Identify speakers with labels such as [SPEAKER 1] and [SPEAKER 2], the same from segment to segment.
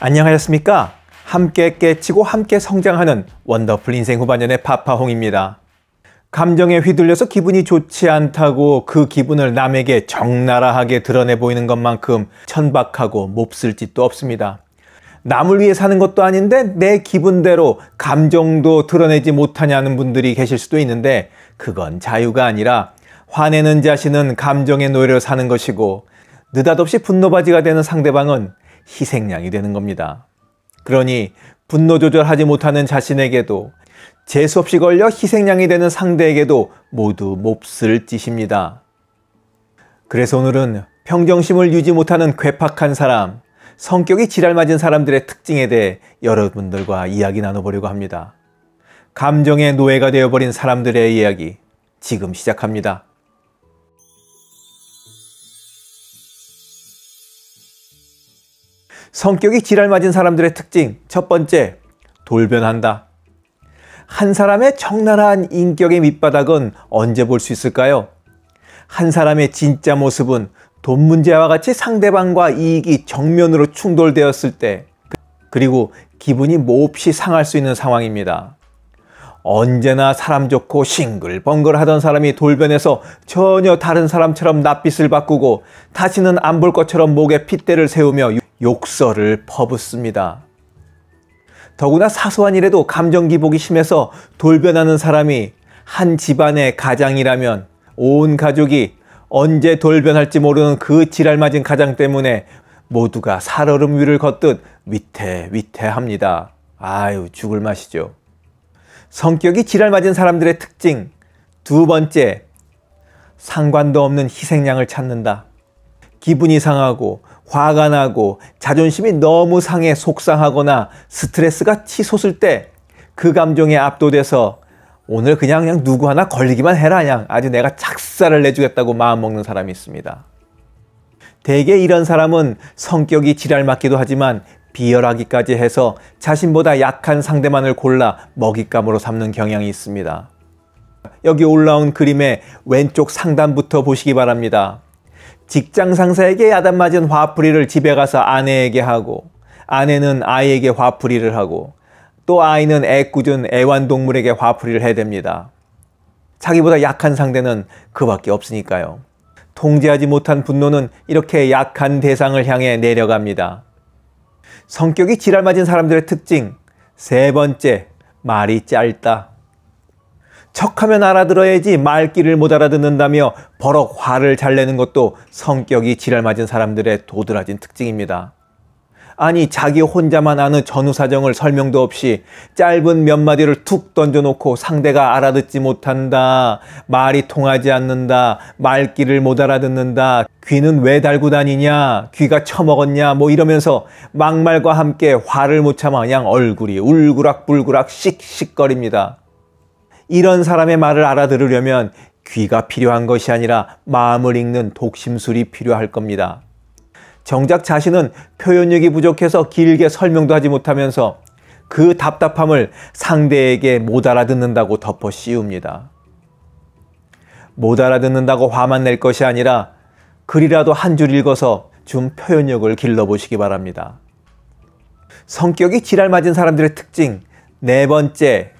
[SPEAKER 1] 안녕하셨습니까? 함께 깨치고 함께 성장하는 원더풀 인생 후반년의 파파홍입니다. 감정에 휘둘려서 기분이 좋지 않다고 그 기분을 남에게 적나라하게 드러내 보이는 것만큼 천박하고 몹쓸 짓도 없습니다. 남을 위해 사는 것도 아닌데 내 기분대로 감정도 드러내지 못하냐는 분들이 계실 수도 있는데 그건 자유가 아니라 화내는 자신은 감정의 노예로 사는 것이고 느닷없이 분노바지가 되는 상대방은 희생양이 되는 겁니다. 그러니 분노 조절하지 못하는 자신에게도 재수없이 걸려 희생양이 되는 상대에게도 모두 몹쓸 짓입니다. 그래서 오늘은 평정심을 유지 못하는 괴팍한 사람, 성격이 지랄맞은 사람들의 특징에 대해 여러분들과 이야기 나눠보려고 합니다. 감정의 노예가 되어버린 사람들의 이야기 지금 시작합니다. 성격이 지랄맞은 사람들의 특징 첫 번째 돌변한다. 한 사람의 적나라한 인격의 밑바닥은 언제 볼 수 있을까요? 한 사람의 진짜 모습은 돈 문제와 같이 상대방과 이익이 정면으로 충돌되었을 때 그리고 기분이 몹시 상할 수 있는 상황입니다. 언제나 사람 좋고 싱글벙글 하던 사람이 돌변해서 전혀 다른 사람처럼 낯빛을 바꾸고 다시는 안 볼 것처럼 목에 핏대를 세우며 욕설을 퍼붓습니다. 더구나 사소한 일에도 감정 기복이 심해서 돌변하는 사람이 한 집안의 가장이라면 온 가족이 언제 돌변할지 모르는 그 지랄맞은 가장 때문에 모두가 살얼음 위를 걷듯 위태위태합니다. 아유 죽을 맛이죠. 성격이 지랄맞은 사람들의 특징 두 번째 상관도 없는 희생양을 찾는다. 기분이 상하고 화가 나고 자존심이 너무 상해 속상하거나 스트레스가 치솟을 때 그 감정에 압도돼서 오늘 그냥 그냥 누구 하나 걸리기만 해라 그냥 아주 내가 착사를 내주겠다고 마음먹는 사람이 있습니다. 대개 이런 사람은 성격이 지랄 맞기도 하지만 비열하기까지 해서 자신보다 약한 상대만을 골라 먹잇감으로 삼는 경향이 있습니다. 여기 올라온 그림의 왼쪽 상단부터 보시기 바랍니다. 직장 상사에게 야단맞은 화풀이를 집에 가서 아내에게 하고 아내는 아이에게 화풀이를 하고 또 아이는 애꿎은 애완동물에게 화풀이를 해댑니다. 자기보다 약한 상대는 그밖에 없으니까요. 통제하지 못한 분노는 이렇게 약한 대상을 향해 내려갑니다. 성격이 지랄맞은 사람들의 특징 세 번째 말이 짧다. 척하면 알아들어야지 말귀를 못 알아듣는다며 버럭 화를 잘 내는 것도 성격이 지랄맞은 사람들의 도드라진 특징입니다. 아니 자기 혼자만 아는 전후 사정을 설명도 없이 짧은 몇 마디를 툭 던져놓고 상대가 알아듣지 못한다. 말이 통하지 않는다. 말귀를 못 알아듣는다. 귀는 왜 달고 다니냐. 귀가 처먹었냐. 뭐 이러면서 막말과 함께 화를 못 참아 그냥 얼굴이 울그락불그락 씩씩거립니다. 이런 사람의 말을 알아들으려면 귀가 필요한 것이 아니라 마음을 읽는 독심술이 필요할 겁니다. 정작 자신은 표현력이 부족해서 길게 설명도 하지 못하면서 그 답답함을 상대에게 못 알아듣는다고 덮어 씌웁니다. 못 알아듣는다고 화만 낼 것이 아니라 글이라도 한 줄 읽어서 좀 표현력을 길러보시기 바랍니다. 성격이 지랄맞은 사람들의 특징 네 번째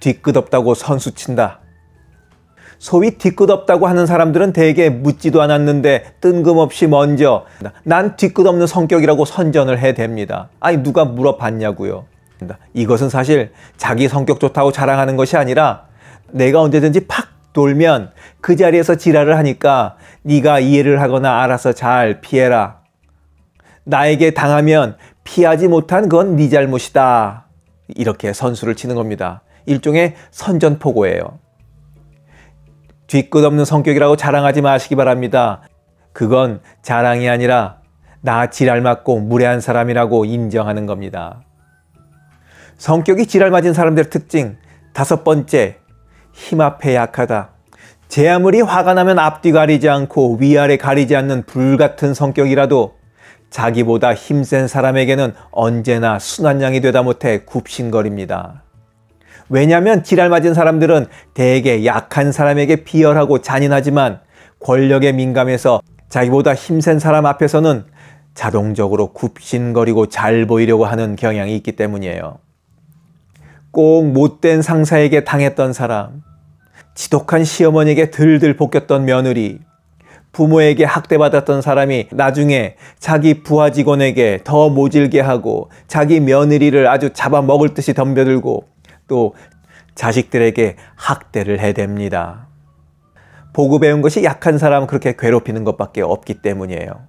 [SPEAKER 1] 뒤끝없다고 선수친다. 소위 뒤끝없다고 하는 사람들은 대개 묻지도 않았는데 뜬금없이 먼저 난 뒤끝없는 성격이라고 선전을 해댑니다. 아니 누가 물어봤냐고요. 이것은 사실 자기 성격 좋다고 자랑하는 것이 아니라 내가 언제든지 팍 돌면 그 자리에서 지랄을 하니까 네가 이해를 하거나 알아서 잘 피해라. 나에게 당하면 피하지 못한 건 네 잘못이다. 이렇게 선수를 치는 겁니다. 일종의 선전포고예요. 뒤끝 없는 성격이라고 자랑하지 마시기 바랍니다. 그건 자랑이 아니라 나 지랄 맞고 무례한 사람이라고 인정하는 겁니다. 성격이 지랄 맞은 사람들의 특징 다섯 번째 힘 앞에 약하다. 제 아무리 화가 나면 앞뒤 가리지 않고 위아래 가리지 않는 불같은 성격이라도 자기보다 힘센 사람에게는 언제나 순한 양이 되다 못해 굽신거립니다. 왜냐하면 지랄 맞은 사람들은 대개 약한 사람에게 비열하고 잔인하지만 권력에 민감해서 자기보다 힘센 사람 앞에서는 자동적으로 굽신거리고 잘 보이려고 하는 경향이 있기 때문이에요. 꼭 못된 상사에게 당했던 사람, 지독한 시어머니에게 들들 볶였던 며느리, 부모에게 학대받았던 사람이 나중에 자기 부하 직원에게 더 모질게 하고 자기 며느리를 아주 잡아먹을 듯이 덤벼들고 또 자식들에게 학대를 해댑니다. 보고 배운 것이 약한 사람 그렇게 괴롭히는 것밖에 없기 때문이에요.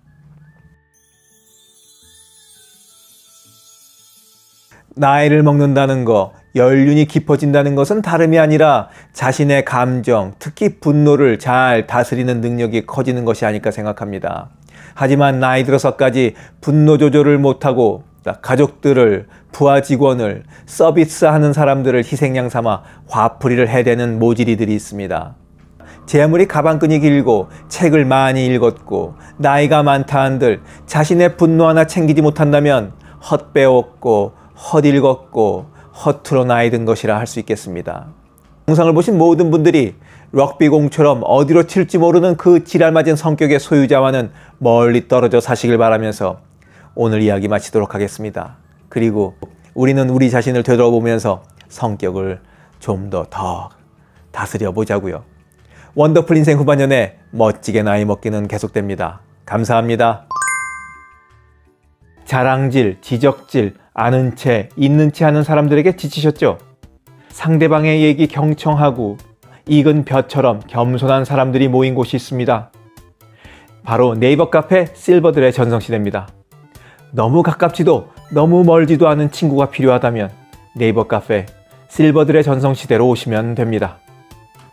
[SPEAKER 1] 나이를 먹는다는 거, 연륜이 깊어진다는 것은 다름이 아니라 자신의 감정, 특히 분노를 잘 다스리는 능력이 커지는 것이 아닐까 생각합니다. 하지만 나이 들어서까지 분노 조절을 못하고 가족들을, 부하 직원을, 서비스하는 사람들을 희생양 삼아 화풀이를 해대는 모질이들이 있습니다. 제 아무리 가방끈이 길고 책을 많이 읽었고 나이가 많다 한들 자신의 분노 하나 챙기지 못한다면 헛배웠고 헛읽었고 허투루 나이 든 것이라 할 수 있겠습니다. 영상을 보신 모든 분들이 럭비공처럼 어디로 튈지 모르는 그 지랄맞은 성격의 소유자와는 멀리 떨어져 사시길 바라면서 오늘 이야기 마치도록 하겠습니다. 그리고 우리는 우리 자신을 되돌아보면서 성격을 좀 더더 더 다스려 보자고요. 원더풀 인생 후반년에 멋지게 나이 먹기는 계속됩니다. 감사합니다. 자랑질, 지적질, 아는 채, 있는 채 하는 사람들에게 지치셨죠? 상대방의 얘기 경청하고 익은 벼처럼 겸손한 사람들이 모인 곳이 있습니다. 바로 네이버 카페 실버들의 전성시대입니다. 너무 가깝지도 너무 멀지도 않은 친구가 필요하다면 네이버 카페 실버들의 전성시대로 오시면 됩니다.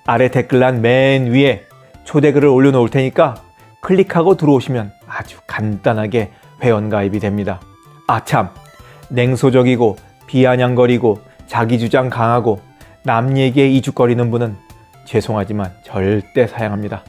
[SPEAKER 1] 아래 댓글란 맨 위에 초대글을 올려놓을 테니까 클릭하고 들어오시면 아주 간단하게 회원가입이 됩니다. 아 참! 냉소적이고 비아냥거리고 자기주장 강하고 남 얘기에 이죽거리는 분은 죄송하지만 절대 사양합니다.